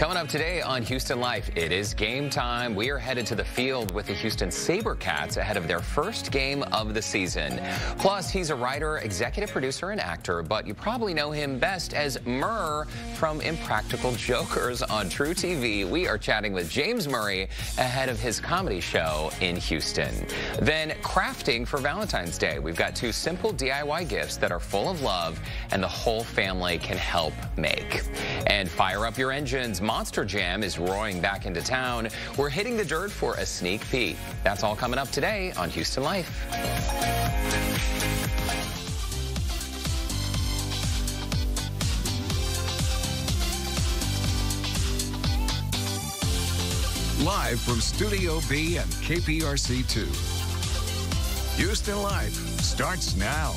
Coming up today on Houston Life, it is game time. We are headed to the field with the Houston SaberCats ahead of their first game of the season. Plus, he's a writer, executive producer, and actor, but you probably know him best as Murr from Impractical Jokers on truTV. We are chatting with James Murray ahead of his comedy show in Houston. Then crafting for Valentine's Day. We've got two simple DIY gifts that are full of love and the whole family can help make. And fire up your engines. Monster Jam is roaring back into town. We're hitting the dirt for a sneak peek. That's all coming up today on Houston Life. Live from Studio B and KPRC2. Houston Life starts now.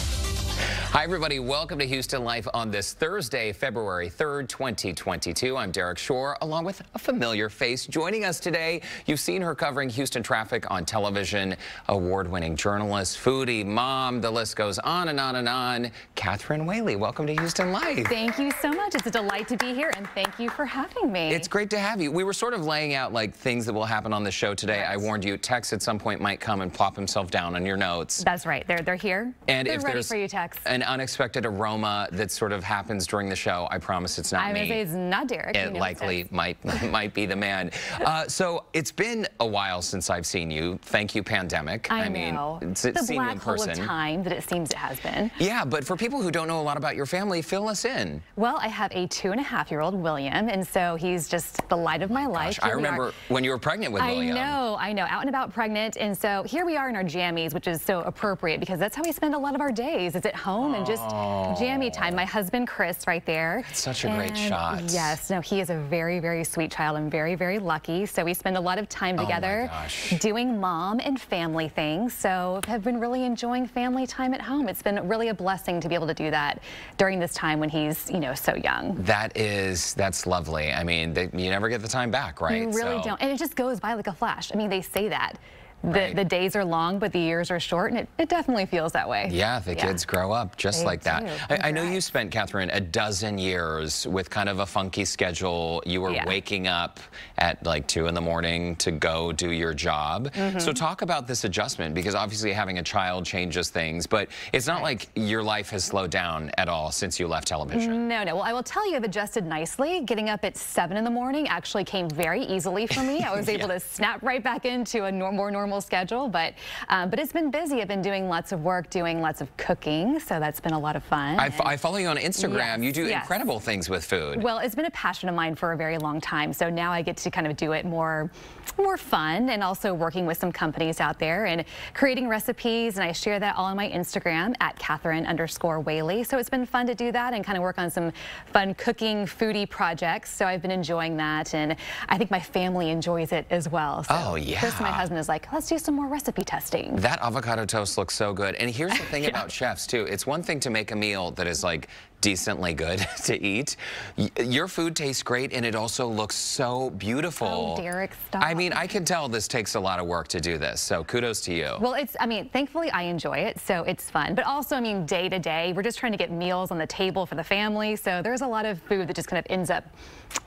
Hi, everybody. Welcome to Houston Life on this Thursday, February 3rd, 2022. I'm Derrick Shore, along with a familiar face. Joining us today, you've seen her covering Houston traffic on television, award-winning journalist, foodie, mom, the list goes on and on and on. Katherine Whaley, welcome to Houston Life. Thank you so much. It's a delight to be here, and thank you for having me. It's great to have you. We were sort of laying out like things that will happen on the show today. Right. I warned you, Tex at some point might come and plop himself down on your notes. That's right. They're they're here. And they're if ready there's for you, Tex. An unexpected aroma that sort of happens during the show, I promise it's not I'm me. gonna say it's not Derrick. It likely might might be the man. Uh, so it's been a while since I've seen you. Thank you, pandemic. I, mean, know. it's, the it's you black hole of time that it seems it has been. Yeah, but for people who don't know a lot about your family, fill us in. Well, I have a two and a half year old William, and so he's just the light of my life. Gosh, I remember when you were pregnant with I William. I know, I know, out and about pregnant, and so here we are in our jammies, which is so appropriate because that's how we spend a lot of our days. Is at home and just jammy oh. time. My husband Chris, right there. such a great And shot. Yes, no, he is a very, very sweet child. I'm very, very lucky. So we spend a lot of time Oh together, gosh. doing mom and family things. So have been really enjoying family time at home. It's been really a blessing to be able to do that during this time when he's, you know, so young. That is, that's lovely. I mean, they, you never get the time back, right? You really So- don't. And it just goes by like a flash. I mean, they say that. The, Right. the days are long, but the years are short, and it, it definitely feels that way. Yeah, the kids grow up just They like that. I, I know you spent, Katherine, a dozen years with kind of a funky schedule. You were Yeah. waking up at like two in the morning to go do your job. Mm-hmm. So talk about this adjustment because obviously having a child changes things, but it's not like your life has slowed down at all since you left television. No, no. Well, I will tell you, I've adjusted nicely. Getting up at 7 in the morning actually came very easily for me. I was able to snap right back into a more normal schedule, but um, but it's been busy. I've been doing lots of work, doing lots of cooking, so that's been a lot of fun. I, f- I follow you on Instagram. Yes, you do yes. incredible things with food. Well, it's been a passion of mine for a very long time. So now I get to kind of do it more, more fun and also working with some companies out there and creating recipes. And I share that all on my Instagram at Katherine underscore Whaley. So it's been fun to do that and kind of work on some fun cooking foodie projects. So I've been enjoying that. And I think my family enjoys it as well. So Oh, yeah. Chris, my husband, is like, let's do some more recipe testing. That avocado toast looks so good. And here's the thing about chefs, too. It's one thing to make a meal that is like decently good to eat. Your food tastes great and it also looks so beautiful. Oh, Derrick, stop. I mean, I can tell this takes a lot of work to do this. So kudos to you. Well, it's, I mean, thankfully I enjoy it, so it's fun. But also, I mean, day to day, we're just trying to get meals on the table for the family. So there's a lot of food that just kind of ends up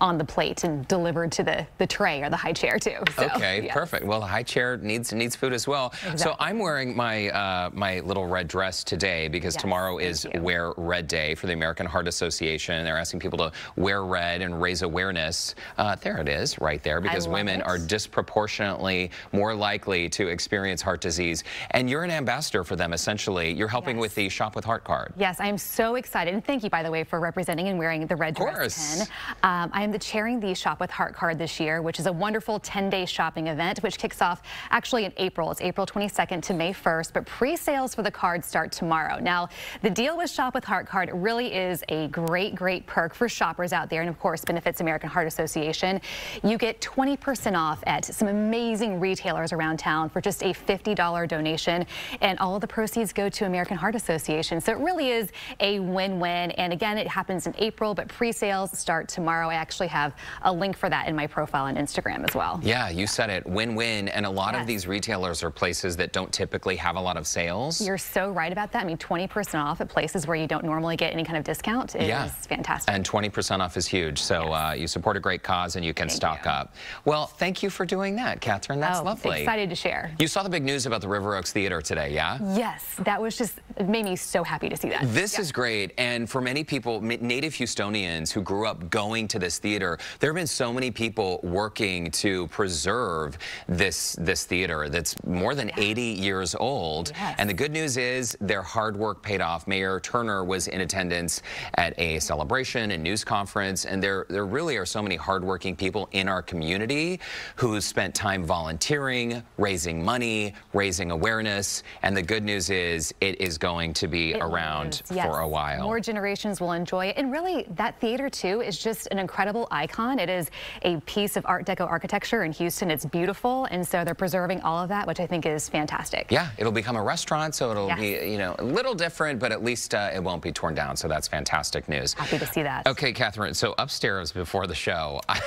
on the plate and delivered to the, the tray or the high chair too. So, Okay, yeah. perfect. Well, the high chair needs needs food as well. So I'm wearing my uh, my little red dress today because Yes, tomorrow is. Wear Red Day for the American Heart Association. They're asking people to wear red and raise awareness. Uh, there it is, right there, because women it. are disproportionately more likely to experience heart disease. And you're an ambassador for them, essentially. You're helping Yes. with the Shop with Heart card. Yes, I am so excited. And thank you, by the way, for representing and wearing the red Of course. dress pin. Um, I am the chairing the Shop with Heart card this year, which is a wonderful 10-day shopping event, which kicks off actually in April. It's April 22nd to May 1st, but pre-sales for the card start tomorrow. Now, the deal with Shop with Heart card really is a great, great perk for shoppers out there, and of course, benefits American Heart Association. You get 20% off at some amazing retailers around town for just a $50 donation, and all the proceeds go to American Heart Association. So it really is a win-win. And again, it happens in April, but pre-sales start tomorrow. I actually have a link for that in my profile on Instagram as well. Yeah, you said it. Win-win. And a lot of these retailers are places that don't typically have a lot of sales. You're so right about that. I mean, 20% off at places where you don't normally get any kind of discount is yeah. fantastic. And 20% off is huge. So yes. uh, you support a great cause and you can thank stock you. up. Well, thank you for doing that, Katherine. That's oh, lovely. Excited to share. You saw the big news about the River Oaks Theater today, yeah? Yes, that was just, it made me so happy to see that. This yeah. is great. And for many people, native Houstonians who grew up going to this theater, there have been so many people working to preserve this, this theater that's more than yeah. 80 years old. Yes. And the good news is their hard work paid off. Mayor Turner was in attendance at a celebration and news conference. And there, there really are so many hardworking people in our community who spent time volunteering, raising money, raising awareness. And the good news is it is going to be it around is, yes. for a while. More generations will enjoy it. And really, that theater, too, is just an incredible icon. It is a piece of Art Deco architecture in Houston. It's beautiful. And so they're preserving all of that, which I think is fantastic. Yeah, it'll become a restaurant, so it'll be, you know, a little different, but at least uh, it won't be torn down. So that's fantastic news. Happy to see that. Okay, Katherine. So upstairs before the show, I,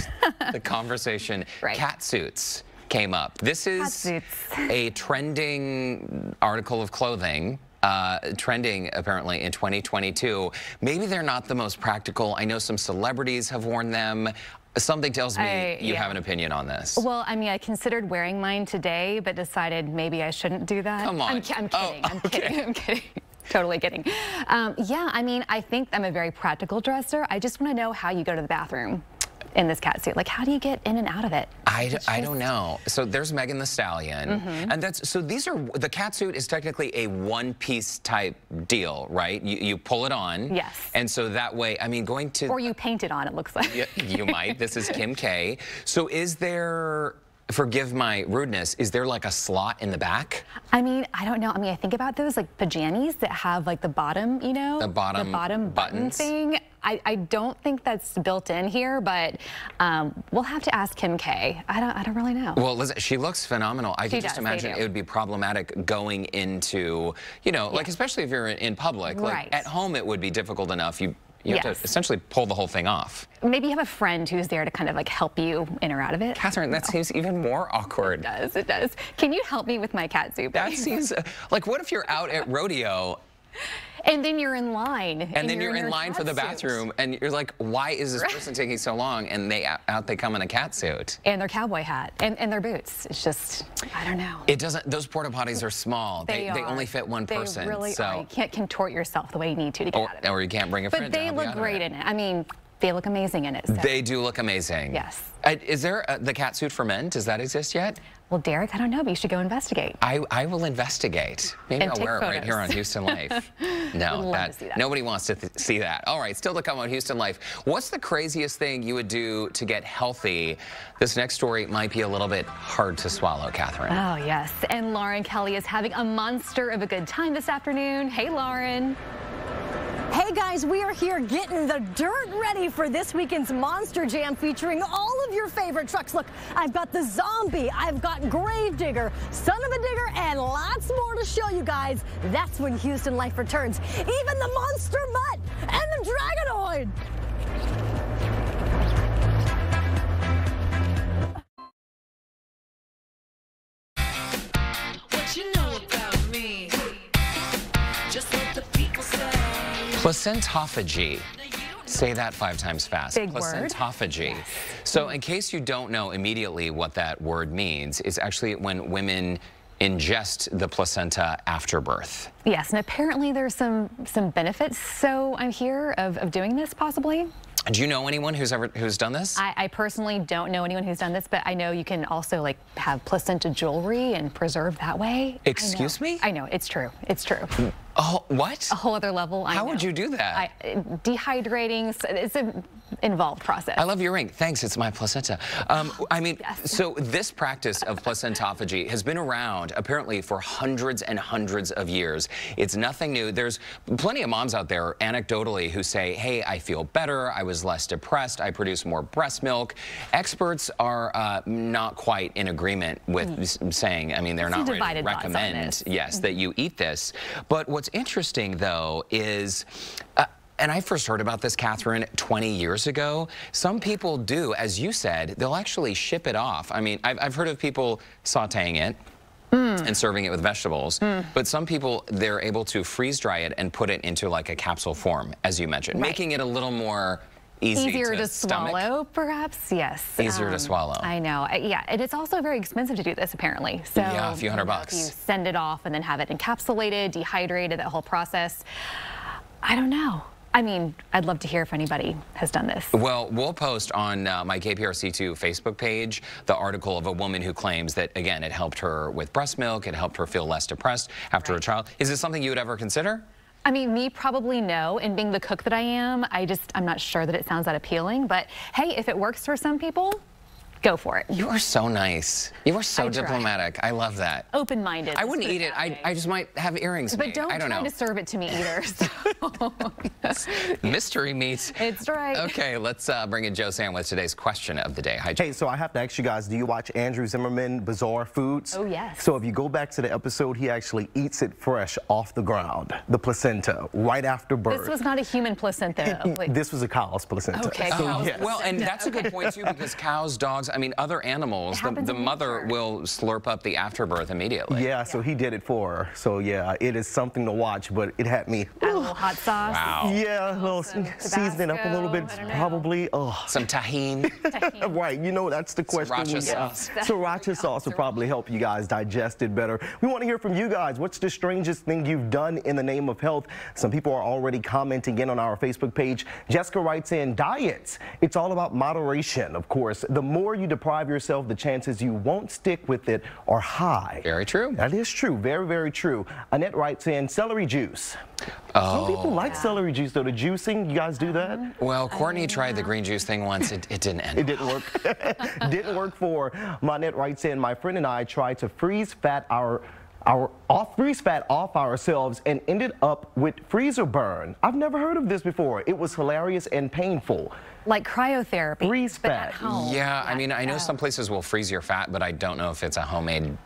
the conversation, right. cat suits came up. This is a trending article of clothing uh, trending apparently in 2022. Maybe they're not the most practical. I know some celebrities have worn them. Something tells me I, you yeah. have an opinion on this. Well, I mean, I considered wearing mine today, but decided maybe I shouldn't do that. Come on. I'm, I'm kidding. Oh, I'm kidding. I'm kidding. Totally kidding. Um, yeah, I mean, I think I'm a very practical dresser. I just want to know how you go to the bathroom in this cat suit? Like, how do you get in and out of it? I, just... I don't know. So there's Megan Thee Stallion. Mm -hmm. And that's, so these are, the cat suit is technically a one piece type deal, right? You, you pull it on. Yes. And so that way, I mean, going to. Or you paint it on, it looks like. you, you might. This is Kim K. So is there forgive my rudeness, is there like a slot in the back? I mean, I don't know. I mean, I think about those like pajamas that have like the bottom, you know? The bottom The bottom buttons. button thing. I, I don't think that's built in here, but um, we'll have to ask Kim K. I don't, I don't really know. Well, listen, she looks phenomenal. I she can just imagine it would be problematic going into, you know, yeah. like especially if you're in public. Like right. at home, it would be difficult enough. You you have to essentially pull the whole thing off. Maybe you have a friend who's there to kind of like help you in or out of it. Katherine, that no. seems even more awkward. It does, it does. Can you help me with my cat soup? That seems, uh, like what if you're out at rodeo and then you're in line. And, and then you're, you're in, in line for the bathroom, and you're like, why is this person taking so long? And they out they come in a cat suit. And their cowboy hat, and, and their boots. It's just, I don't know. It doesn't, those porta potties are small. They, they, are. they only fit one they person. They really so. are. You can't contort yourself the way you need to to get or, out of it. Or you can't bring a friend But they look great in it. I mean, they look amazing in it. So. They do look amazing. Yes. Uh, is there a, the cat suit for men? Does that exist yet? Well, Derrick, I don't know, but you should go investigate. I, I will investigate. Maybe and I'll wear photos. it right here on Houston Life. no, that, that. nobody wants to see that. All right, still to come on Houston Life. What's the craziest thing you would do to get healthy? This next story might be a little bit hard to swallow, Katherine. Oh, yes. And Lauren Kelly is having a monster of a good time this afternoon. Hey, Lauren. Hey guys, we are here getting the dirt ready for this weekend's Monster Jam featuring all of your favorite trucks. Look, I've got the Zombie, I've got Grave Digger, Son of a Digger, and lots more to show you guys. That's when Houston Life returns. Even the Monster Mutt and the Dragonoid. Placentophagy. Say that five times fast. Big Placentophagy. Word. So in case you don't know immediately what that word means, it's actually when women ingest the placenta after birth. Yes, and apparently there's some some benefits, so I'm here, of, of doing this possibly. Do you know anyone who's ever who's done this? I, I, personally don't know anyone who's done this, but I know you can also like have placenta jewelry and preserve that way. Excuse I me? I know it's true. It's true. Oh, what? A whole other level. How would you do that? I, dehydrating. It's an involved process. I love your ring. Thanks. It's my placenta. Um, I mean, yes. so this practice of placentophagy has been around apparently for hundreds and hundreds of years. It's nothing new. There's plenty of moms out there, anecdotally, who say, "Hey, I feel better. I was less depressed. I produce more breast milk." Experts are uh, not quite in agreement with mm. saying. I mean, they're it's not ready to recommend. Yes, mm -hmm. that you eat this. But what's What's interesting, though, is uh, and I first heard about this, Katherine, 20 years ago. Some people do, as you said, they'll actually ship it off. I mean, I've, I've heard of people sauteing it, and serving it with vegetables. But some people, they're able to freeze dry it and put it into like a capsule form, as you mentioned, Right. making it a little more easy Easier to, stomach. swallow, perhaps. Yes. Um, Easier to swallow. I know. Yeah, and it's also very expensive to do this apparently. So Yeah, a few hundred you know, bucks. You send it off and then have it encapsulated, dehydrated, that whole process. I don't know. I mean, I'd love to hear if anybody has done this. Well, we'll post on uh, my KPRC2 Facebook page the article of a woman who claims that, again, it helped her with breast milk, it helped her feel less depressed after a child. Is this something you would ever consider? I mean, me probably no. And being the cook that I am, I just, I'm not sure that it sounds that appealing. But hey, if it works for some people, go for it. You are so nice. You are so I try. diplomatic. I love that. Open-minded. I wouldn't eat it. I. I just might have earrings But made. don't I don't try know. to serve it to me either. so. Mystery meat. It's right. Okay, let's uh, bring in Joe Sam with today's question of the day. Hi, Joe. Hey, so I have to ask you guys, do you watch Andrew Zimmerman Bizarre Foods? Oh, yes. So if you go back to the episode, he actually eats it fresh off the ground, the placenta, right after birth. This was not a human placenta. though. Like, This was a cow's placenta. Okay, So, cow's yes. Well, and that's a good point too, because cows, dogs, I mean, other animals, the, the mother nature. will slurp up the afterbirth immediately. Yeah, so he did it for her. So yeah, it is something to watch, but it had me. add a little hot sauce. Wow. Yeah, a little Some seasoning up a little bit, Tabasco, I don't know. probably. Oh, Some tahine. right. You know, that's the question. Sriracha we- sauce. Sriracha sauce will probably help you guys digest it better. We want to hear from you guys. What's the strangest thing you've done in the name of health? Some people are already commenting in on our Facebook page. Jessica writes in diets. It's all about moderation, of course. The more you deprive yourself, the chances you won't stick with it are high. Very true. That is true. Very, very true. Annette writes in celery juice. Oh. Some people like celery juice, though. The juicing, you guys do that? Um, well, Courtney tried the green juice thing once. It, it didn't end. It didn't work. didn't work for Monette writes in. My friend and I tried to freeze fat our our off freeze fat off ourselves and ended up with freezer burn. I've never heard of this before. It was hilarious and painful. Like cryotherapy. Freeze but at fat. home. Yeah, I mean, I know some places will freeze your fat, but I don't know if it's a homemade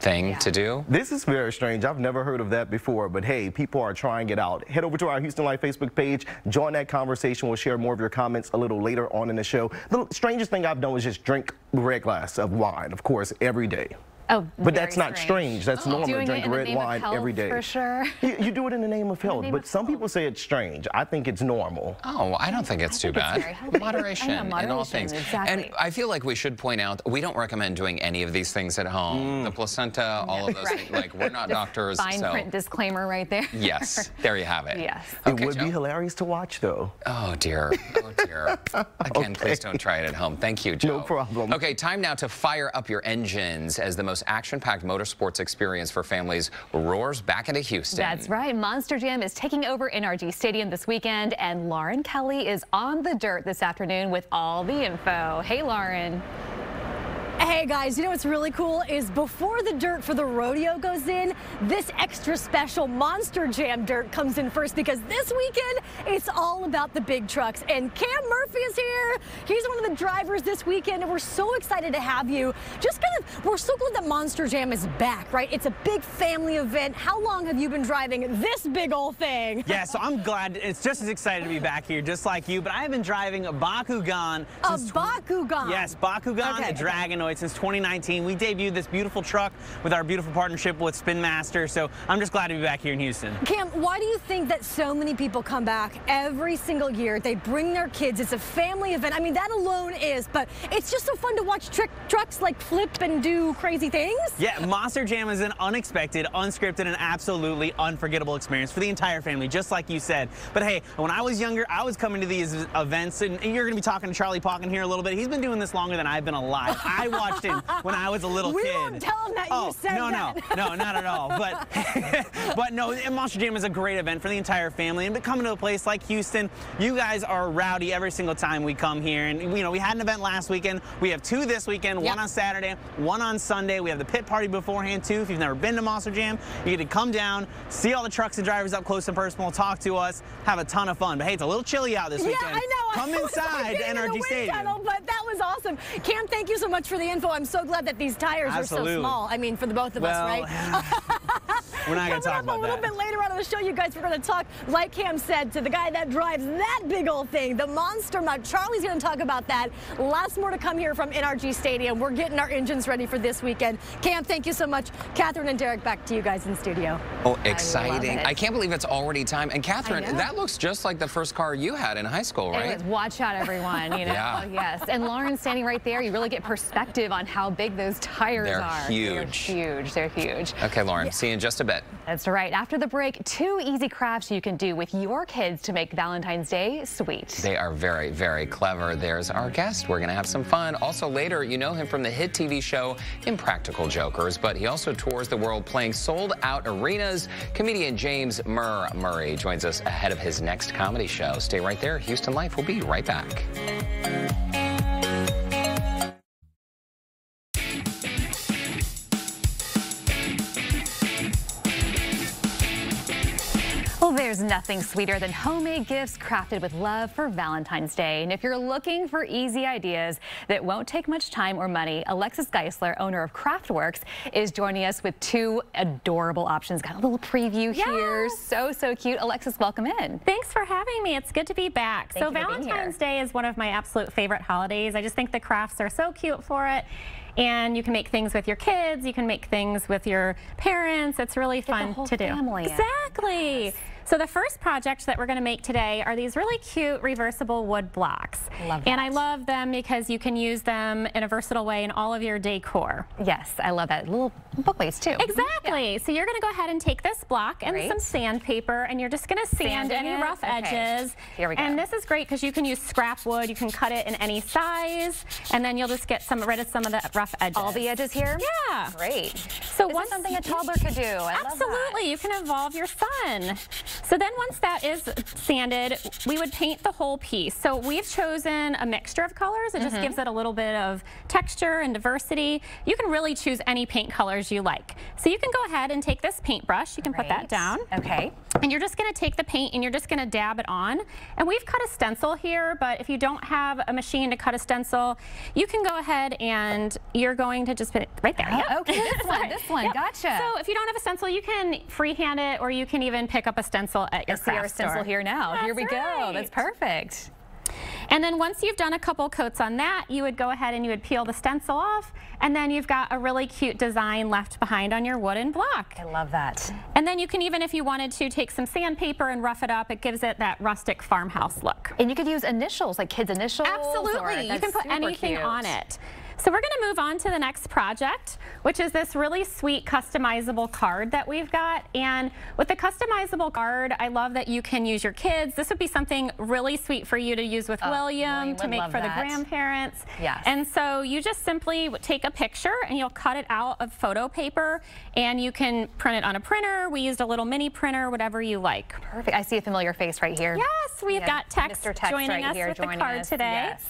thing Yeah. to do. This is very strange. I've never heard of that before, but hey, people are trying it out. Head over to our Houston Life Facebook page, join that conversation. We'll share more of your comments a little later on in the show. The strangest thing I've done was just drink a red glass of wine, of course, every day. Oh, But very that's not strange. That's oh. normal to Doing drink it in the red name of wine health, every day. For sure. You, you do it in the name of health, name but of some health. people say it's strange. I think it's normal. Oh, I don't think it's too think it's bad. very healthy. Moderation, I know, in all things. exactly. And I feel like we should point out we don't recommend doing any of these things at home. Mm. The placenta, all of those Right. things. Like we're not doctors, Fine so print disclaimer right there. yes, there you have it. Yes. Okay, it would Joe. be hilarious to watch, though. Oh dear. Oh dear. Again, please don't try it at home. Thank you, Joe. No problem. Okay, time now to fire up your engines as the most action-packed motorsports experience for families roars back into Houston. That's right. Monster Jam is taking over NRG Stadium this weekend, and Lauren Kelly is on the dirt this afternoon with all the info. Hey, Lauren. Hey guys, you know what's really cool is before the dirt for the rodeo goes in, this extra special Monster Jam dirt comes in first because this weekend it's all about the big trucks. And Cam Murphy is here. He's one of the drivers this weekend, and we're so excited to have you. Just kind of, we're so glad that Monster Jam is back, right? It's a big family event. How long have you been driving this big old thing? Yeah, so I'm glad. It's just as excited to be back here, just like you. But I have been driving a Bakugan. A Bakugan. Yes, Bakugan, Okay, a Dragonoid, since 2019. We debuted this beautiful truck with our beautiful partnership with Spin Master. So I'm just glad to be back here in Houston. Cam, why do you think that so many people come back every single year? They bring their kids. It's a family event. I mean, that alone is, but it's just so fun to watch trick trucks like flip and do crazy things. Yeah, Monster Jam is an unexpected, unscripted, and absolutely unforgettable experience for the entire family, just like you said. But hey, when I was younger, I was coming to these events, and you're going to be talking to Charlie Pauken here a little bit. He's been doing this longer than I've been alive. I watched him when I was a little We kid. won't tell him that you oh, said no, that. no, no, not at all. But, but no, Monster Jam is a great event for the entire family. And coming to a place like Houston, you guys are rowdy every single time we come here. And you know, we had an event last weekend. We have two this weekend. Yep. One on Saturday, one on Sunday. We have the pit party beforehand too. If you've never been to Monster Jam, you get to come down, see all the trucks and drivers up close and personal, talk to us, have a ton of fun. But hey, it's a little chilly out this Yeah, weekend. Yeah, I know. Come inside the NRG wind Stadium. tunnel, but that was awesome. Cam, thank you so much for the info. I'm so glad that these tires are so small. I mean, for the both of Well, us, right? We're not going to talk about a little that. bit later on in the show, you guys, we're going to talk, like Cam said, to the guy that drives that big old thing, the Monster Mutt. Charlie's going to talk about that. Lots more to come here from NRG Stadium. We're getting our engines ready for this weekend. Cam, thank you so much. Katherine and Derrick, back to you guys in studio. Oh, exciting. I, I can't believe it's already time. And Katherine, that looks just like the first car you had in high school, right? It was watch out, everyone. You know, Yeah. Oh, yes. And Lauren standing right there, you really get perspective on how big those tires They're are. huge. They're huge. They're huge. Okay, Lauren, see you in just a bit. That's right. After the break, two easy crafts you can do with your kids to make Valentine's Day sweet. They are very, very clever. There's our guest. We're going to have some fun. Also, later, you know him from the hit TV show Impractical Jokers, but he also tours the world playing sold out arenas. Comedian James Murr Murray joins us ahead of his next comedy show. Stay right there. Houston Life will be right back. There's nothing sweeter than homemade gifts crafted with love for Valentine's Day. And if you're looking for easy ideas that won't take much time or money, Alexis Geisler, owner of Craftworks, is joining us with two adorable options. Got a little preview here. So, so cute. Alexis, welcome in. Thanks for having me. It's good to be back. Thank so you for being Valentine's. Day is one of my absolute favorite holidays. I just think the crafts are so cute for it. And you can make things with your kids. You can make things with your parents. It's really the fun to do. family. Exactly. So the first project that we're going to make today are these really cute reversible wood blocks. Love And I love them because you can use them in a versatile way in all of your decor. Yes, I love that. Little bookways, too. Exactly. So you're going to go ahead and take this block and Great. some sandpaper, and you're just going to sand Sanding any it? rough Okay. edges. Here we go. And this is great because you can use scrap wood. You can cut it in any size, and then you'll just get some rid of some of the rough edges. All the edges here? Yeah. Great. So This once is something a toddler could do. I that. Absolutely, you can involve your son. So then once that is sanded, we would paint the whole piece. So we've chosen a mixture of colors. It just Mm-hmm. gives it a little bit of texture and diversity. You can really choose any paint colors you like. So you can go ahead and take this paintbrush. You can put that down. Okay. And you're just going to take the paint and you're just going to dab it on. And we've cut a stencil here, but if you don't have a machine to cut a stencil, you can go ahead and you're going to just put it right there. Yep. Oh, okay, this one, this one, Yep. gotcha. So if you don't have a stencil, you can freehand it or you can even pick up a stencil at your I see our stencil here now. here That's we go. That's perfect. And then once you've done a couple coats on that, you would go ahead and you would peel the stencil off, and then you've got a really cute design left behind on your wooden block. I love that. And then you can even, if you wanted to, take some sandpaper and rough it up. It gives it that rustic farmhouse look. And you could use initials, like kids' initials. or- Absolutely. You can put anything cute. on it. So we're going to move on to the next project, which is this really sweet customizable card that we've got. And with the customizable card, I love that you can use your kids. This would be something really sweet for you to use with Oh, William, William to make for that. the grandparents. Yes. And so you just simply take a picture and you'll cut it out of photo paper and you can print it on a printer. We used a little mini printer, whatever you like. Perfect. I see a familiar face right here. Yes, we've Yeah, got Tex, Mr. Tex joining right us here with joining the card us. today. Yes.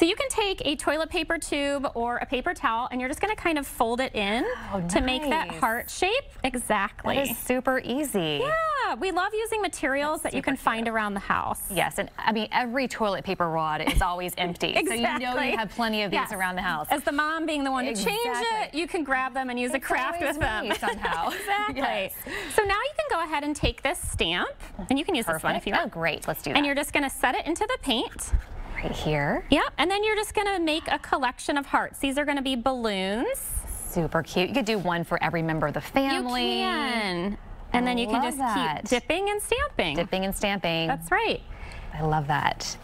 So you can take a toilet paper tube or a paper towel and you're just going to kind of fold it in Oh, to make that heart shape. Exactly. That is super easy. yeah, we love using materials that you can find around the house. Yes, and I mean, every toilet paper rod is always empty. So you know you have plenty of these Yes. around the house. As the mom being the one to change it, you can grab them and use a craft with them. somehow. exactly. Yes. So now you can go ahead and take this stamp, and you can use this one if you oh, want. Oh, great. Let's do that. And you're just going to set it into the paint. Right here. Yep, and then you're just gonna make a collection of hearts. These are gonna be balloons. Super cute. You could do one for every member of the family. You can. And then you can just that. keep dipping and stamping. Dipping and stamping. That's right. I love that.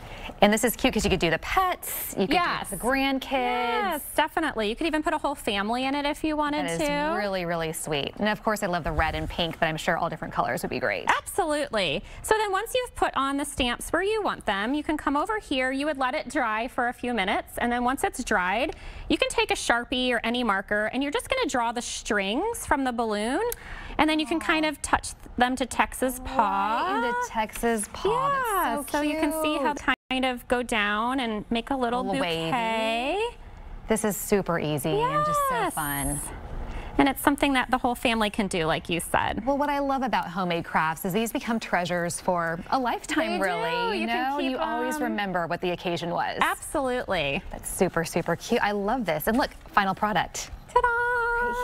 And this is cute because you could do the pets, you could Yes. do the grandkids. Yes, definitely. You could even put a whole family in it if you wanted That is to. really, really sweet. And of course, I love the red and pink, but I'm sure all different colors would be great. Absolutely. So then once you've put on the stamps where you want them, you can come over here. You would let it dry for a few minutes. And then once it's dried, you can take a Sharpie or any marker and you're just going to draw the strings from the balloon. And then you can kind of touch them to Tex's paw. Right into Tex's paw. Yeah, That's so, you can see how kind of go down and make a little, Little wavy. This is super easy and just so fun. And it's something that the whole family can do, like you said. Well, what I love about homemade crafts is these become treasures for a lifetime, They do. really. You can know, you always remember what the occasion was. Absolutely. That's super, super cute. I love this. And look, final product. Ta-da!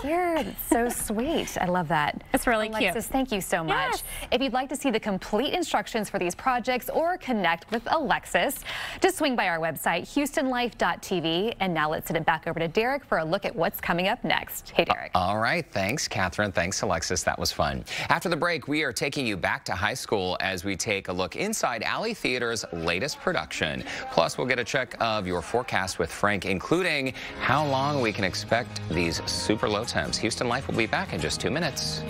here. It's so sweet. I love that. It's really cute. Alexis, cute. thank you so much. Yes. If you'd like to see the complete instructions for these projects or connect with Alexis, just swing by our website, houstonlife.tv. And now let's send it back over to Derrick for a look at what's coming up next. Hey, Derrick. All right. Thanks, Katherine. Thanks, Alexis. That was fun. After the break, we are taking you back to high school as we take a look inside Alley Theater's latest production. Plus, we'll get a check of your forecast with Frank, including how long we can expect these super low temps. Houston Life will be back in just two minutes.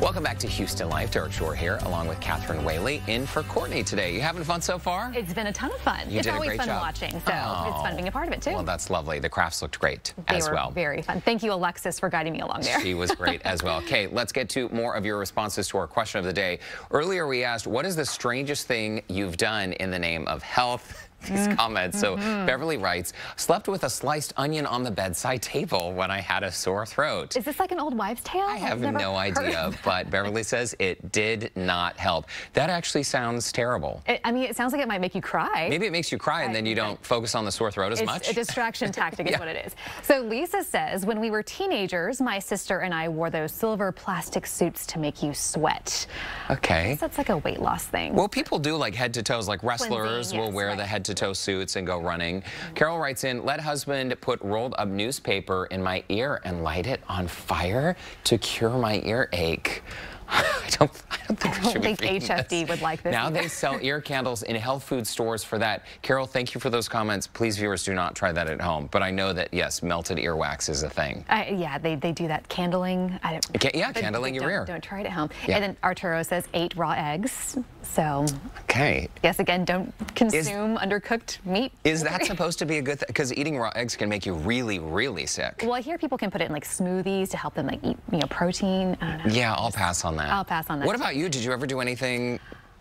Welcome back to Houston Life. Derrick Shore here, along with Katherine Whaley, in for Courtney today. You having fun so far? It's been a ton of fun. You it's did a always great fun job. watching, so it's fun Oh. being a part of it too. Well, that's lovely. The crafts looked great they as were well. very fun. Thank you, Alexis, for guiding me along there. She was great as well. Okay, let's get to more of your responses to our question of the day. Earlier, we asked, what is the strangest thing you've done in the name of health? These Mm. comments. So Mm-hmm. Beverly writes, slept with a sliced onion on the bedside table when I had a sore throat. Is this like an old wives' tale? I have no idea, but Beverly says it did not help. That actually sounds terrible. It, I mean, it sounds like it might make you cry. Maybe it makes you cry and then you don't focus on the sore throat as it's much. a distraction tactic is what it is. So Lisa says, when we were teenagers, my sister and I wore those silver plastic suits to make you sweat. Okay. That's like a weight loss thing. Well, people do like head to toes, like wrestlers Cleansing, will yes, wear right. the head to toe suits and go running. Carol writes in, let husband put rolled up newspaper in my ear and light it on fire to cure my earache. I don't, I don't think, I don't think HFD this. would like this Now either. they sell ear candles in health food stores for that. Carol, thank you for those comments. Please, viewers, do not try that at home. But I know that, yes, melted earwax is a thing. Uh, yeah, they, they do that candling. I don't, yeah, candling your don't, ear. Don't try it at home. Yeah. And then Arturo says eight raw eggs. So Okay. yes, again, don't consume undercooked meat. Is that supposed to be a good thing? Because eating raw eggs can make you really, really sick. Well, I hear people can put it in like smoothies to help them like eat, you know, protein. I don't know. Yeah, I'll pass on that. I'll pass on that What about you? Did you ever do anything?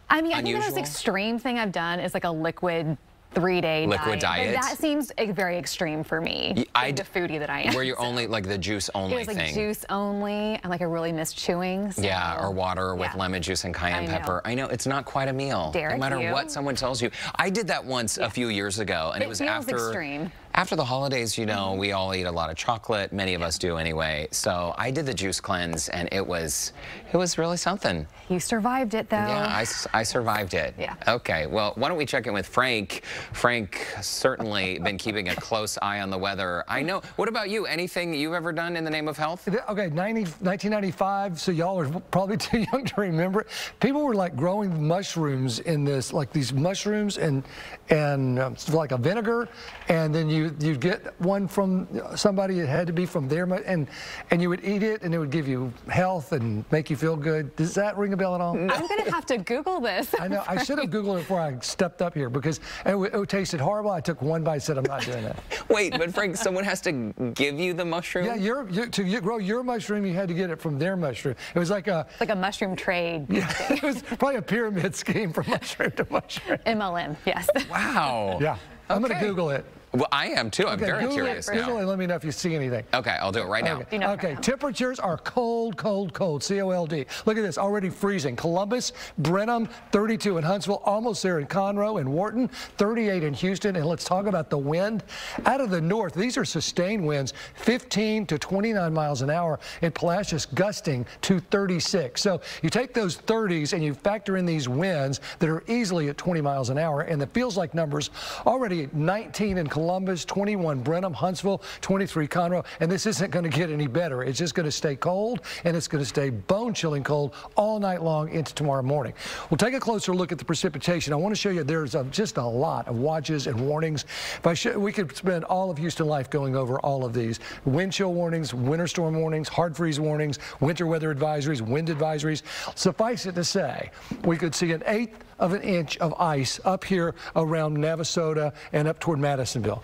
I mean, I think the most unusual? extreme thing I've done is like a liquid three-day Liquid diet. diet? That seems very extreme for me. I the foodie that I am. Where you're only like the juice only it was like thing. juice only, and like I really miss chewing. so- Yeah, or water with Yeah. lemon juice and cayenne I pepper. I know it's not quite a meal. Derrick, no matter you? what someone tells you. I did that once a few years ago, and it, It was after extreme. After the holidays. You know, we all eat a lot of chocolate. Many of us do anyway. So I did the juice cleanse, and it was it was really something. You survived it though. Yeah, I, I survived it. Yeah. Okay, well, why don't we check in with Frank? Frank certainly been keeping a close eye on the weather. I know. What about you? Anything you've ever done in the name of health? Okay, 90, 1995, so y'all are probably too young to remember. People were like growing mushrooms in this, like these mushrooms and and um, like a vinegar, and then you you get one from somebody. It had to be from their mu- and and you would eat it, and it would give you health and make you feel good. Does that ring a bell at all? I'm gonna have to Google this. I know. I should have Googled it before I stepped up here because it, w- it tasted horrible. I took one bite, said I'm not doing that. Wait, but Frank, someone has to give you the mushroom? Yeah, your, your, to you grow your mushroom, you had to get it from their mushroom. It was like a like a mushroom trade. Yeah, it was probably a pyramid scheme from mushroom to mushroom. MLM, yes. Wow. Yeah, I'm going to Google it. Well, I am too. I'm Okay, very Google curious it. Google now. Let me know if you see anything. Okay, I'll do it right now. Okay. You know okay. Temperatures are cold, cold, cold. C O L D. Look at this. Already freezing. Columbus, Brenham, 32 in Huntsville, almost there in Conroe and Wharton, 38 in Houston. And let's talk about the wind. Out of the north, these are sustained winds, 15 to 29 miles an hour. In Palacios, gusting to 36. So you take those 30s and you factor in these winds that are easily at 20 miles an hour, and it feels like numbers already 19 in Columbus, 21 Brenham, Huntsville, 23 Conroe, and this isn't going to get any better. It's just going to stay cold, and it's going to stay bone-chilling cold all night long into tomorrow morning. We'll take a closer look at the precipitation. I want to show you there's a, just a lot of watches and warnings. If I show, we could spend all of Houston life going over all of these. Wind chill warnings, winter storm warnings, hard freeze warnings, winter weather advisories, wind advisories. Suffice it to say, we could see an eighth of an inch of ice up here around Navasota and up toward Madisonville.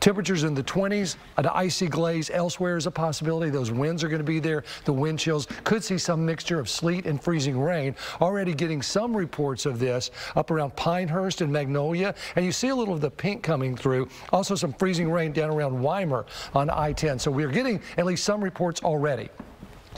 Temperatures in the 20s, an icy glaze elsewhere is a possibility. Those winds are going to be there. The wind chills could see some mixture of sleet and freezing rain. Already getting some reports of this up around Pinehurst and Magnolia. And you see a little of the pink coming through. Also some freezing rain down around Weimar on I-10. So we're getting at least some reports already.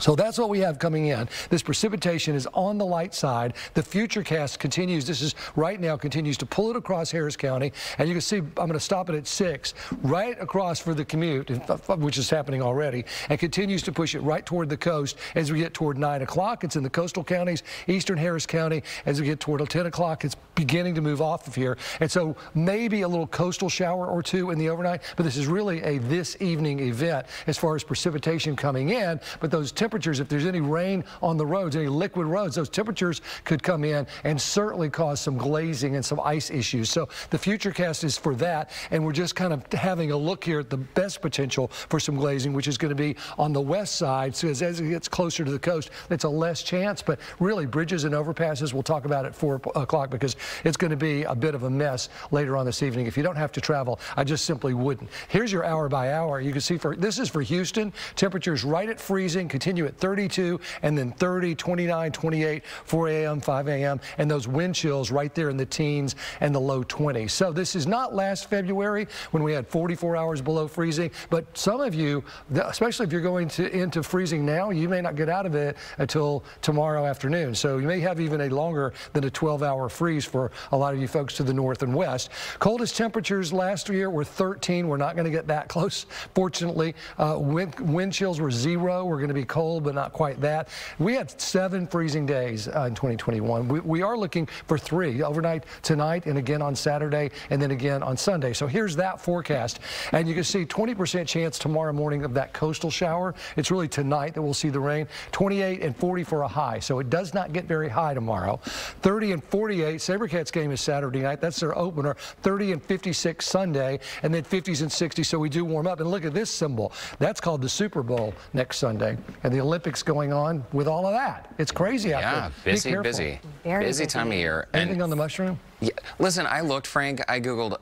So that's what we have coming in. This precipitation is on the light side. The futurecast continues. This is right now continues to pull it across Harris County. And you can see I'm going to stop it at 6, right across for the commute, which is happening already, and continues to push it right toward the coast as we get toward 9 o'clock. It's in the coastal counties, eastern Harris County. As we get toward 10 o'clock, it's beginning to move off of here. And so maybe a little coastal shower or two in the overnight, but this is really a this evening event as far as precipitation coming in. But those temperatures temperatures, if there's any rain on the roads, any liquid roads, those temperatures could come in and certainly cause some glazing and some ice issues. So the futurecast is for that, and we're just kind of having a look here at the best potential for some glazing, which is going to be on the west side. So as, as it gets closer to the coast, it's a less chance, but really bridges and overpasses, we'll talk about at 4 o'clock because it's going to be a bit of a mess later on this evening. If you don't have to travel, I just simply wouldn't. Here's your hour by hour. You can see for this is for Houston. Temperatures right at freezing, continue continue at 32 and then 30, 29, 28, 4 a.m., 5 a.m., and those wind chills right there in the teens and the low 20s. So this is not last February when we had 44 hours below freezing, but some of you, especially if you're going to into freezing now, you may not get out of it until tomorrow afternoon. So you may have even a longer than a 12-hour freeze for a lot of you folks to the north and west. Coldest temperatures last year were 13. We're not going to get that close, fortunately. Uh, wind, wind chills were zero. We're going to be cold cold, but not quite that. We had seven freezing days uh, in 2021. We, we are looking for three overnight tonight and again on Saturday and then again on Sunday. So here's that forecast. And you can see 20% chance tomorrow morning of that coastal shower. It's really tonight that we'll see the rain. 28 and 40 for a high. So it does not get very high tomorrow. 30 and 48. Sabercats game is Saturday night. That's their opener. 30 and 56 Sunday and then 50s and 60s. So we do warm up. And look at this symbol. That's called the Super Bowl next Sunday. And the Olympics going on with all of that. It's crazy out yeah, there. busy, busy. Very busy, busy time of year. Anything and on the mushroom? Yeah, listen, I looked, Frank. I Googled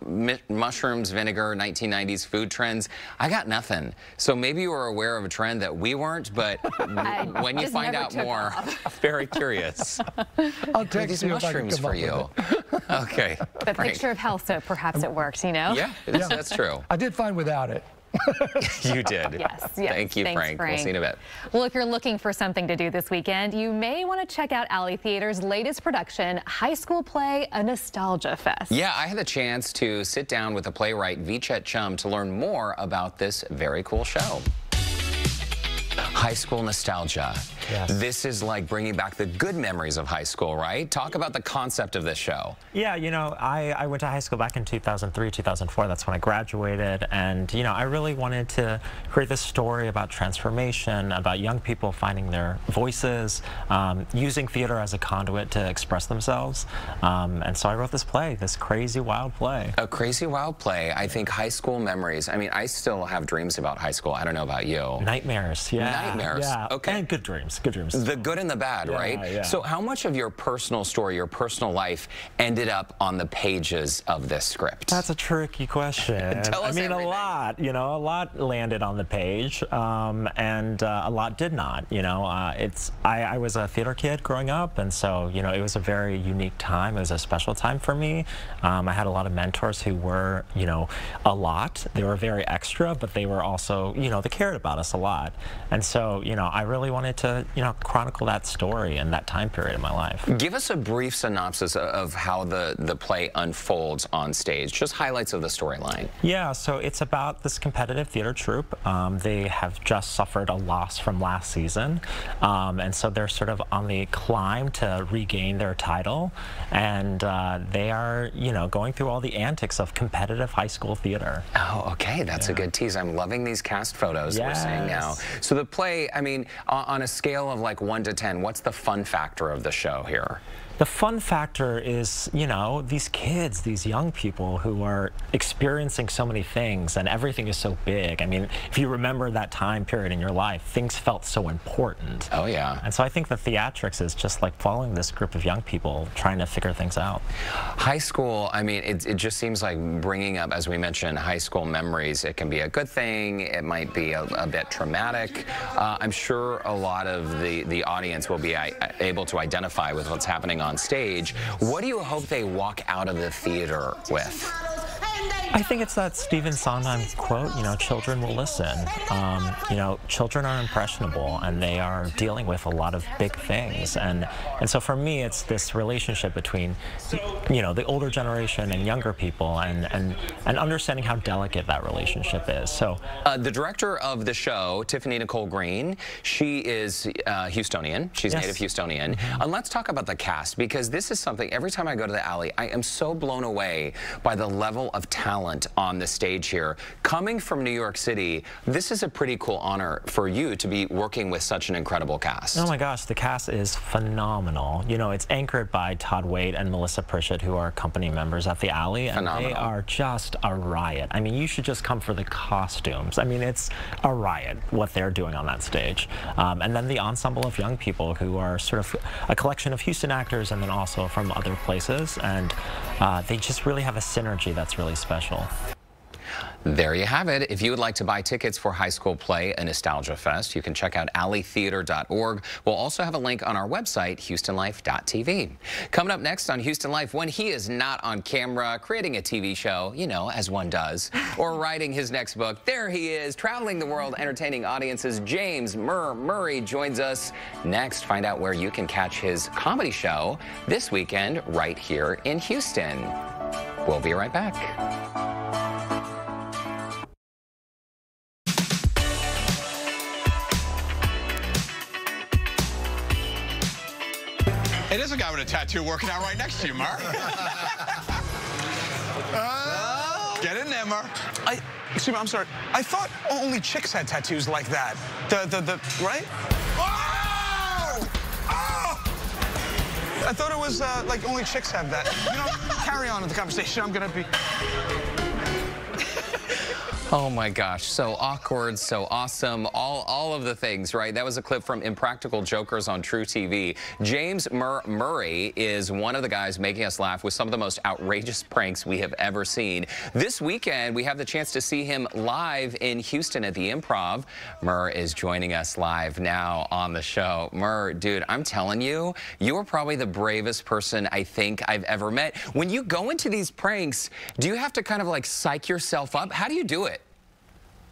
mushrooms, vinegar, 1990s food trends. I got nothing. So maybe you were aware of a trend that we weren't, but when you find out more, very curious. I'll take these mushrooms for you. okay. The Frank. picture of health, so perhaps it worked, you know? Yeah, yeah, that's true. I did fine without it. you did. Yes, yes. Thank you, Thanks, Frank. Frank. We'll see you in a bit. Well, if you're looking for something to do this weekend, you may want to check out Alley Theater's latest production, High School Play, A Nostalgia Fest. Yeah, I had the chance to sit down with the playwright Vichet Chum to learn more about this very cool show. High school nostalgia. Yes. This is like bringing back the good memories of high school, right? Talk about the concept of this show. Yeah, you know, I, I went to high school back in 2003, 2004. That's when I graduated. And, you know, I really wanted to create this story about transformation, about young people finding their voices, um, using theater as a conduit to express themselves. Um, and so I wrote this play, this crazy, wild play. A crazy, wild play. I think high school memories. I mean, I still have dreams about high school. I don't know about you. Nightmares, yeah. Nightmares. Yeah. Okay. And good dreams good dreams. The good and the bad, yeah, right? Yeah. So how much of your personal story, your personal life, ended up on the pages of this script? That's a tricky question. Tell us I mean, everything. a lot. You know, a lot landed on the page, um, and uh, a lot did not. You know, uh, it's I, I was a theater kid growing up, and so you know, it was a very unique time. It was a special time for me. Um, I had a lot of mentors who were, you know, a lot. They were very extra, but they were also, you know, they cared about us a lot. And so, you know, I really wanted to, you know, chronicle that story and that time period in my life. Give us a brief synopsis of how the, the play unfolds on stage, just highlights of the storyline. Yeah, so it's about this competitive theater troupe. Um, they have just suffered a loss from last season, um, and so they're sort of on the climb to regain their title, and uh, they are, you know, going through all the antics of competitive high school theater. Oh, okay, that's yeah. a good tease. I'm loving these cast photos yes. we're seeing now. So the play, I mean, on a scale of like 1 to 10, what's the fun factor of the show here? The fun factor is, you know, these kids, these young people who are experiencing so many things and everything is so big. I mean, if you remember that time period in your life, things felt so important. Oh, yeah. And so I think the theatrics is just like following this group of young people trying to figure things out. High school, I mean, it, it just seems like bringing up, as we mentioned, high school memories. It can be a good thing. It might be a, a bit traumatic. Uh, I'm sure a lot of the, the audience will be able to identify with what's happening on on stage. What do you hope they walk out of the theater with? I think it's that Stephen Sondheim quote, you know, children will listen. Um, you know, children are impressionable and they are dealing with a lot of big things. And, and so for me, it's this relationship between, you know, the older generation and younger people and, and, and understanding how delicate that relationship is. So uh, the director of the show, Tiffany Nicole Green, she is uh, Houstonian. She's yes. native Houstonian. Mm -hmm. And let's talk about the cast because this is something, every time I go to the alley, I am so blown away by the level of talent on the stage here. Coming from New York City, this is a pretty cool honor for you to be working with such an incredible cast. Oh my gosh, the cast is phenomenal. You know, it's anchored by Todd Waite and Melissa Pritchett, who are company members at the Alley, and phenomenal. they are just a riot. I mean, you should just come for the costumes. I mean, it's a riot what they're doing on that stage. Um, and then the ensemble of young people who are sort of a collection of Houston actors and then also from other places. And uh, they just really have a synergy that's really special. There you have it. If you would like to buy tickets for High School Play, a Nostalgia Fest, you can check out alleytheater.org. We'll also have a link on our website, houstonlife.tv. Coming up next on Houston Life, when he is not on camera creating a TV show, you know, as one does, or writing his next book, there he is, traveling the world, entertaining audiences. James Murr Murray joins us next. Find out where you can catch his comedy show this weekend right here in Houston. We'll be right back. It is a guy with a tattoo working out right next to you, Mark. uh, get in there, Mark. I, excuse me, I'm sorry. I thought only chicks had tattoos like that. The, the, the, right? Oh! I thought it was uh, like only chicks have that. You know, carry on with the conversation. I'm gonna be. Oh my gosh, so awkward, so awesome, all, all of the things, right? That was a clip from Impractical Jokers on truTV. James Murr Murray is one of the guys making us laugh with some of the most outrageous pranks we have ever seen. This weekend, we have the chance to see him live in Houston at the Improv. Murr is joining us live now on the show. Murr, dude, I'm telling you, you are probably the bravest person I think I've ever met. When you go into these pranks, do you have to kind of like psych yourself up? How do you do it?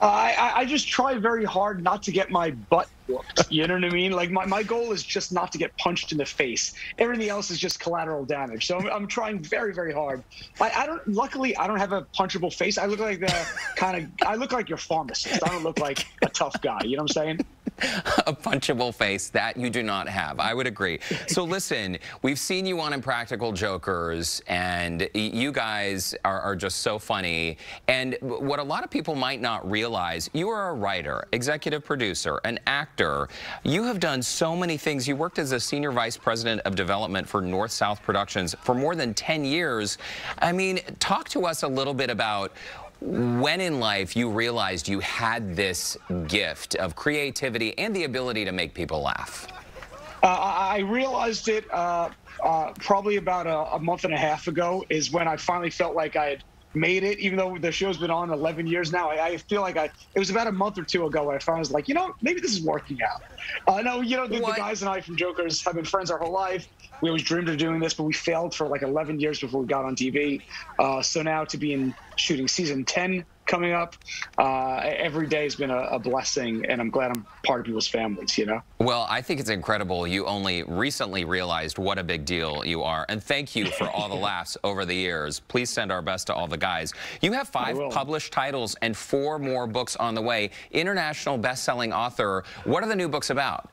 I, I just try very hard not to get my butt whooped. You know what I mean? Like my, my goal is just not to get punched in the face. Everything else is just collateral damage. So I'm, I'm trying very, very hard. I, I don't. Luckily, I don't have a punchable face. I look like the kind of. I look like your pharmacist. I don't look like a tough guy. You know what I'm saying? a punchable face that you do not have. I would agree. So listen, we've seen you on Impractical Jokers, and you guys are, are, just so funny. And what a lot of people might not realize, you are a writer, executive producer, an actor. You have done so many things. You worked as a senior vice president of development for North South Productions for more than 10 years. I mean, talk to us a little bit about when in life you realized you had this gift of creativity and the ability to make people laugh? Uh, I realized it uh, uh, probably about a, a, month and a half ago is when I finally felt like I had made it, even though the show's been on 11 years now. I, I, feel like I, it was about a month or two ago when I finally was like, you know, maybe this is working out. I uh, know, you know, the, the, guys and I from Jokers have been friends our whole life. We always dreamed of doing this, but we failed for like 11 years before we got on TV. Uh, so now to be in shooting season 10 coming up. Uh, every day has been a, a, blessing, and I'm glad I'm part of people's families, you know? Well, I think it's incredible. You only recently realized what a big deal you are. And thank you for all the laughs over the years. Please send our best to all the guys. You have five published titles and four more books on the way. International best-selling author. What are the new books about?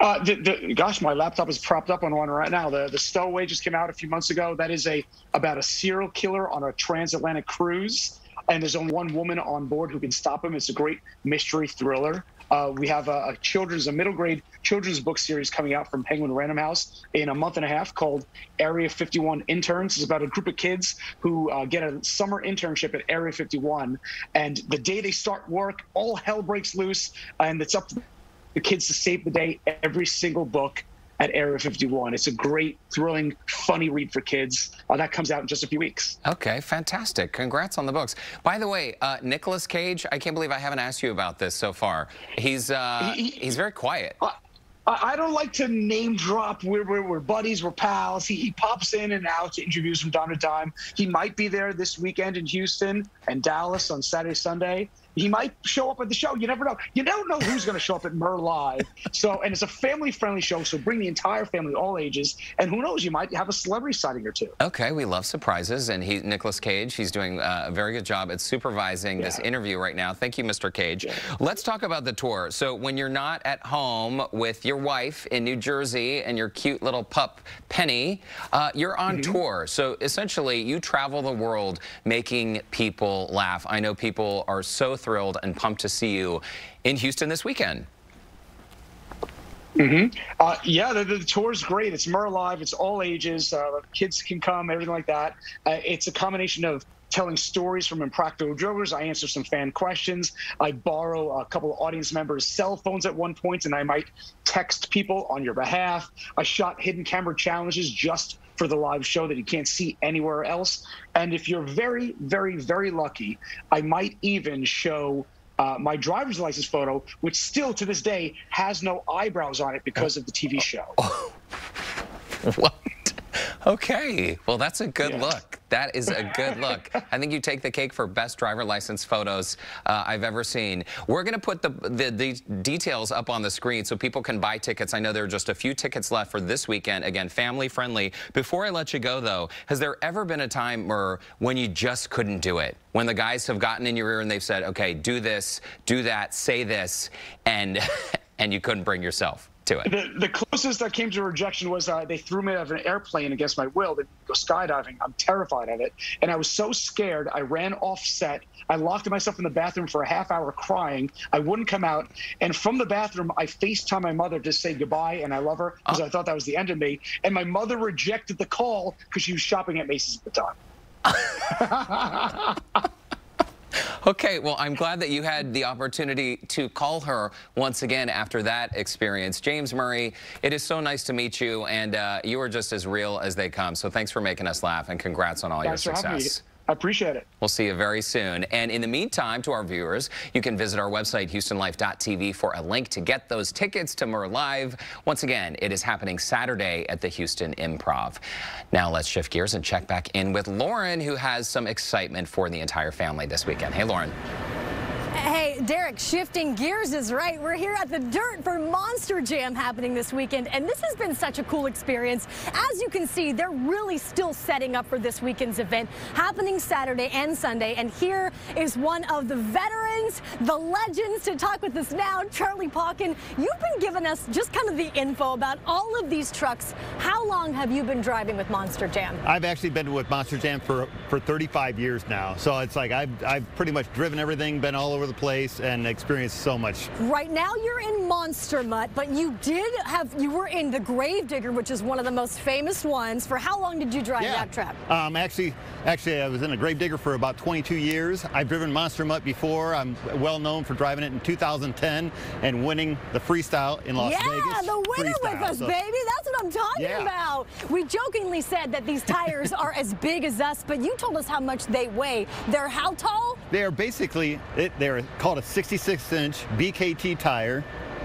Uh, the, the, gosh, my laptop is propped up on one right now. The the Stowaway just came out a few months ago. That is a about a serial killer on a transatlantic cruise and there's only one woman on board who can stop him. It's a great mystery thriller. Uh, we have a, a, children's, a middle grade children's book series coming out from Penguin Random House in a month and a half called Area 51 Interns. It's about a group of kids who uh, get a summer internship at Area 51. And the day they start work, all hell breaks loose. And it's up to the kids to save the day. Every single book at Area 51. It's a great, thrilling, funny read for kids. Uh, that comes out in just a few weeks. Okay, fantastic. Congrats on the books. By the way, uh, Nicolas Cage, I can't believe I haven't asked you about this so far. He's uh, he, he, he's very quiet. I don't like to name drop. We're, we're, we're buddies, we're pals. He, he pops in and out to interviews from time to time. He might be there this weekend in Houston and Dallas on Saturday, Sunday. He might show up at the show. You never know. You don't know who's going to show up at Murr Live. So, and it's a family-friendly show, so bring the entire family, all ages. And who knows, you might have a celebrity sighting or two. Okay, we love surprises, and he, Nicolas Cage, he's doing uh, a very good job at supervising yeah. this interview right now. Thank you, Mr. Cage. Yeah. Let's talk about the tour. So, when you're not at home with your wife in New Jersey and your cute little pup Penny, uh, you're on mm -hmm. tour. So, essentially, you travel the world making people laugh. I know people are so thrilled and pumped to see you in Houston this weekend. Mm-hmm. Uh, yeah, the, the tour's great. It's Murr Live. It's all ages. Uh, kids can come, everything like that. Uh, it's a combination of telling stories from impractical jokers. I answer some fan questions. I borrow a couple of audience members' cell phones at one point, and I might text people on your behalf. I shot hidden camera challenges just for the live show that you can't see anywhere else. And if you're very, very, very lucky, I might even show uh, my driver's license photo, which still to this day has no eyebrows on it because of the TV show. what? Okay, well, that's a good yeah. look. That is a good look. I think you take the cake for best driver license photos uh, I've ever seen. We're going to put the, the, the, details up on the screen so people can buy tickets. I know there are just a few tickets left for this weekend. Again, family friendly. Before I let you go, though, has there ever been a time Murr, when you just couldn't do it? When the guys have gotten in your ear and they've said, okay, do this, do that, say this, and, and you couldn't bring yourself? To it. The, the closest that came to rejection was uh, they threw me out of an airplane against my will to go skydiving. I'm terrified of it. And I was so scared, I ran off set. I locked myself in the bathroom for a half hour crying. I wouldn't come out. And from the bathroom, I FaceTime my mother to say goodbye and I love her because oh. I thought that was the end of me. And my mother rejected the call because she was shopping at Macy's at the time. Okay, well, I'm glad that you had the opportunity to call her once again after that experience. James Murray, it is so nice to meet you, and uh, you are just as real as they come. So thanks for making us laugh, and congrats on all your success. I appreciate it. We'll see you very soon. And in the meantime, to our viewers, you can visit our website, HoustonLife.tv, for a link to get those tickets to Murr Live. Once again, it is happening Saturday at the Houston Improv. Now let's shift gears and check back in with Lauren, who has some excitement for the entire family this weekend. Hey, Lauren. Hey, Derrick, shifting gears is right. We're here at the Dirt for Monster Jam happening this weekend, and this has been such a cool experience. As you can see, they're really still setting up for this weekend's event, happening Saturday and Sunday, and here is one of the veterans, the legends, to talk with us now, Charlie Pauken. You've been giving us just kind of the info about all of these trucks. How long have you been driving with Monster Jam? I've actually been with Monster Jam for, for 35 years now, so it's like I've, I've pretty much driven everything, been all over over the place and experienced so much. Right now you're in Monster Mutt, but you did have, you were in the Grave Digger, which is one of the most famous ones. For how long did you drive yeah. that truck? Um, actually, actually, I was in a Grave Digger for about 22 years. I've driven Monster Mutt before. I'm well known for driving it in 2010 and winning the freestyle in Las yeah, Vegas. Yeah, the winner freestyle. with us, so, baby. That's what I'm talking yeah. about. We jokingly said that these tires are as big as us, but you told us how much they weigh. They're how tall? They are basically, it, called a 66-inch BKT tire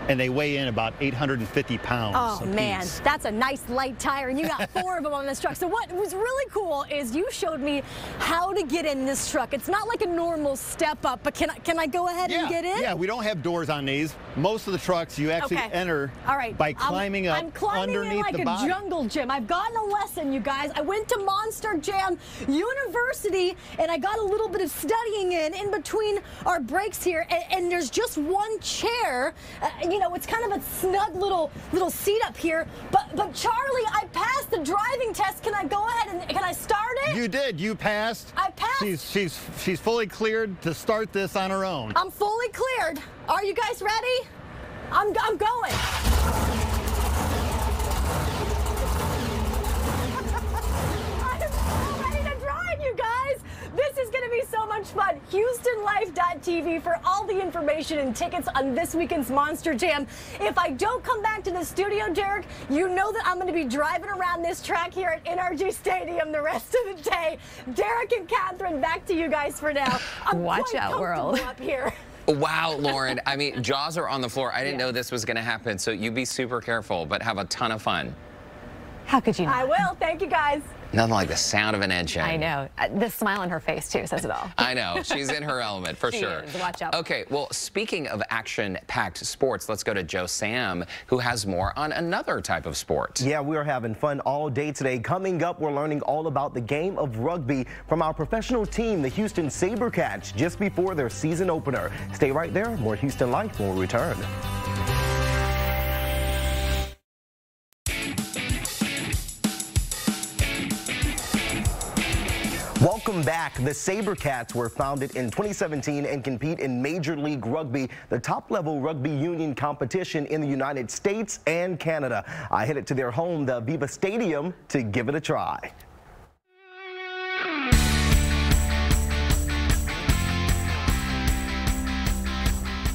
and they weigh in about 850 pounds. Oh man, that's a nice light tire, and you got four of them on this truck. So what was really cool is you showed me how to get in this truck. It's not like a normal step up, but can I can I go ahead yeah, and get in? Yeah, we don't have doors on these. Most of the trucks you actually okay. enter All right. by climbing I'm, up I'm climbing underneath in like the a body. jungle gym. I've gotten a lesson, you guys. I went to Monster Jam University, and I got a little bit of studying in in between our breaks here, and, and there's just one chair. Uh, you know, it's kind of a snug little little seat up here. But but Charlie, I passed the driving test. Can I go ahead and can I start it? You did. You passed. I passed. She's she's she's fully cleared to start this on her own. I'm fully cleared. Are you guys ready? I'm I'm going. To be so much fun. HoustonLife.tv for all the information and tickets on this weekend's Monster Jam. If I don't come back to the studio, Derrick, you know that I'm going to be driving around this track here at NRG Stadium the rest of the day. Derrick and Katherine, back to you guys for now. I'm Watch out, world. Up here. Wow, Lauren. I mean, jaws are on the floor. I didn't know this was going to happen, so you be super careful, but have a ton of fun. How could you not? I will. Thank you, guys. Nothing like the sound of an engine. I know. Uh, The smile on her face, too, says it all. I know. She's in her element, for She sure. is. Watch out. Okay, well, speaking of action-packed sports, let's go to Joe Sam, who has more on another type of sport. Yeah, we are having fun all day today. Coming up, we're learning all about the game of rugby from our professional team, the Houston SaberCats, just before their season opener. Stay right there. More Houston Life when we return. Welcome back. The SaberCats were founded in 2017 and compete in Major League Rugby, the top level rugby union competition in the United States and Canada. I headed to their home, the AVEVA Stadium, to give it a try.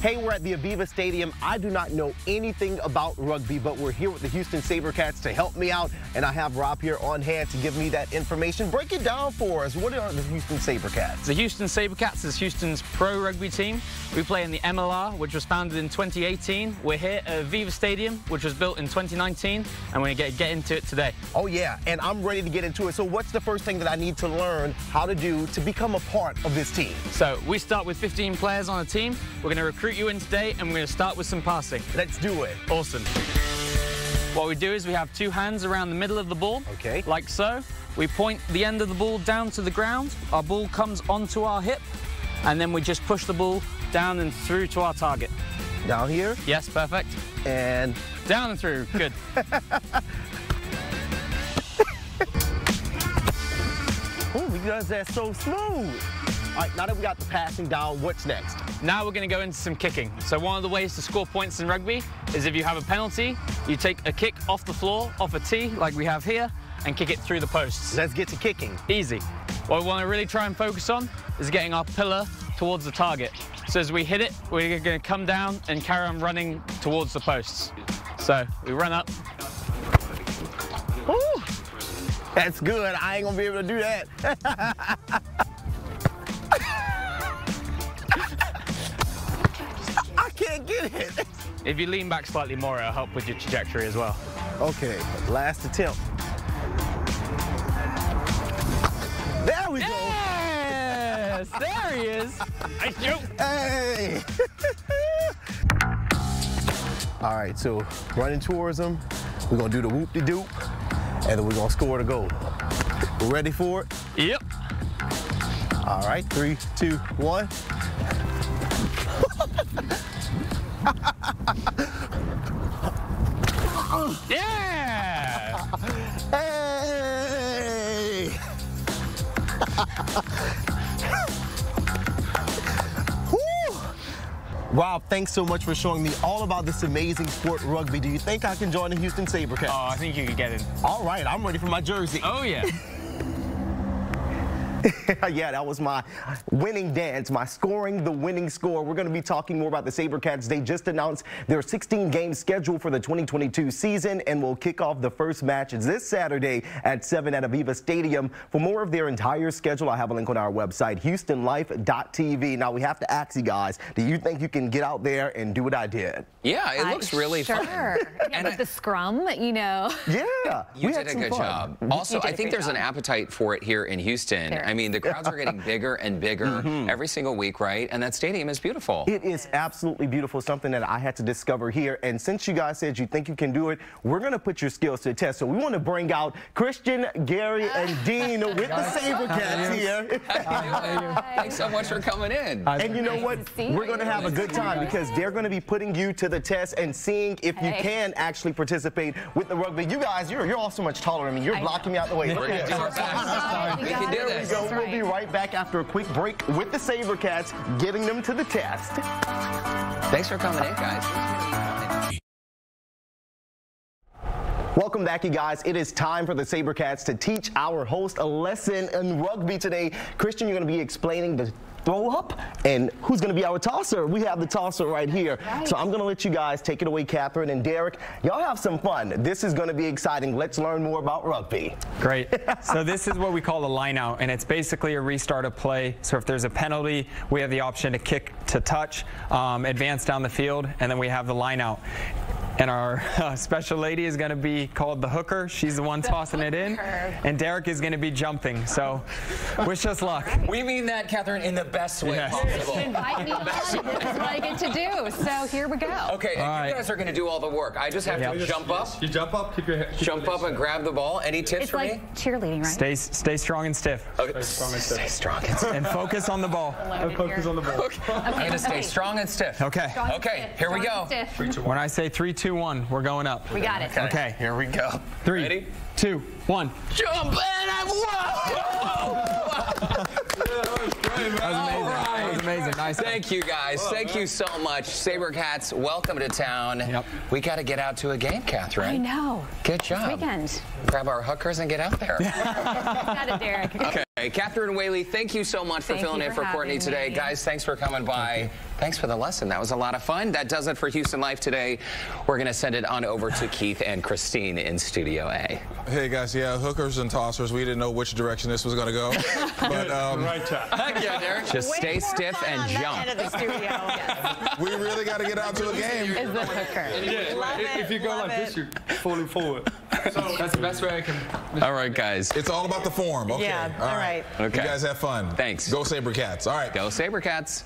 Hey, we're at the AVEVA Stadium. I do not know anything about rugby, but we're here with the Houston SaberCats to help me out, and I have Rob here on hand to give me that information. Break it down for us. What are the Houston SaberCats? The Houston SaberCats is Houston's pro rugby team. We play in the MLR, which was founded in 2018. We're here at AVEVA Stadium, which was built in 2019, and we're going to get, get into it today. Oh, yeah, and I'm ready to get into it. So what's the first thing that I need to learn how to do to become a part of this team? So we start with 15 players on a team. We're going to recruit you in today, and we're going to start with some passing. Let's do it. Awesome. What we do is we have two hands around the middle of the ball. Okay. Like so. We point the end of the ball down to the ground. Our ball comes onto our hip, and then we just push the ball down and through to our target. Down here? Yes, perfect. And down and through. Good. Oh, he does that so smooth. All right, now that we got the passing down, what's next? Now we're going to go into some kicking. So one of the ways to score points in rugby is if you have a penalty, you take a kick off the floor, off a tee, like we have here, and kick it through the posts. Let's get to kicking. Easy. What we want to really try and focus on is getting our pillar towards the target. So as we hit it, we're going to come down and carry on running towards the posts. So we run up. Woo! That's good. I ain't gonna be able to do that. it. If you lean back slightly more, it'll help with your trajectory as well. Okay, last attempt. There we go. Yes, there he is. Nice joke. Hey. All right, so running towards them. We're gonna do the whoop-de-doop, and then we're gonna score the goal. We're ready for it? Yep. All right, three, two, one. Rob, thanks so much for showing me all about this amazing sport, rugby. Do you think I can join the Houston SaberCats? Oh, I think you could get in. All right, I'm ready for my jersey. Oh, yeah. yeah, that was my winning dance, my scoring the winning score. We're going to be talking more about the SaberCats. They just announced their 16-game schedule for the 2022 season and will kick off the first match this Saturday at 7 at AVEVA Stadium. For more of their entire schedule, I have a link on our website, houstonlife.tv. Now, we have to ask you guys, do you think you can get out there and do what I did? Yeah, it Uh, looks really sure. fun. Yeah, with the scrum, you know. Yeah, You we had did a some good fun. job. Also, You did I a think great there's an appetite for it here in Houston. There I mean, the crowds are getting bigger and bigger Mm-hmm. every single week, right? And that stadium is beautiful. It is absolutely beautiful, something that I had to discover here. And since you guys said you think you can do it, we're going to put your skills to the test. So we want to bring out Christian, Gary, and Dean with the SaberCats here. Thanks so much for coming in. And you know what? We're going to have a good time because they're going to be putting you to the test and seeing if you can actually participate with the rugby. You guys, you're, you're all so much taller than me. You're blocking me out the way. We're going to do our best. We can do There we this. We'll be right. right back after a quick break with the SaberCats, getting them to the test. Thanks for coming in, guys. Welcome back, you guys. It is time for the SaberCats to teach our host a lesson in rugby today. Christian, you're going to be explaining the throw up, and who's going to be our tosser? We have the tosser right here. Right. So I'm going to let you guys take it away, Katherine and Derrick. Y'all have some fun. This is going to be exciting. Let's learn more about rugby. Great. so this is what we call a line out, and it's basically a restart of play. So if there's a penalty, we have the option to kick to touch, um, advance down the field, and then we have the line out. And our uh, special lady is going to be called the hooker. She's the one tossing it in. And Derrick is going to be jumping. So wish us luck. We mean that, Katherine, in the best way Yes. possible. Invite me on. This is what I get to do. So here we go. Okay, and right. you guys are going to do all the work. I just have to Yep. jump up, You jump up, keep your head. keep jump up legs and grab the ball. Any tips It's for like me? cheerleading, right? Stay, stay strong and stiff. Okay. strong and stiff. Stay strong. And focus on the ball. And focus on the ball. I'm going to stay strong and stiff. Okay. Strong Okay, stiff, here we go. and stiff. When I say three, two, one, we're going up. We got it. Okay. Here we go. Three, Ready? two, one. Jump and I That was amazing. That was amazing. Nice. Thank you guys. Thank you so much. SaberCats, welcome to town. Yep. We got to get out to a game, Katherine. I know. Good job. Weekend. Grab our hookers and get out there. got it, Derrick. Okay, Katherine Whaley, thank you so much for Thank filling in for for Courtney today. me. Guys, thanks for coming by. Thanks for the lesson. That was a lot of fun. That does it for Houston Life today. We're going to send it on over to Keith and Christine in Studio A. Hey guys, yeah, hookers and tossers. We didn't know which direction this was going to go, but um, Right track. yeah, Derrick. Just Way stay stiff and on end jump. of the studio. we really got to get out to a game. Is the hooker. Yeah, Love if, if you it, go love like it. this, you're falling forward. So that's the best way I can. All right, guys. It's all about the form. Okay. Yeah, all right. Okay. You guys have fun. Thanks. Go SaberCats. All right. Go SaberCats.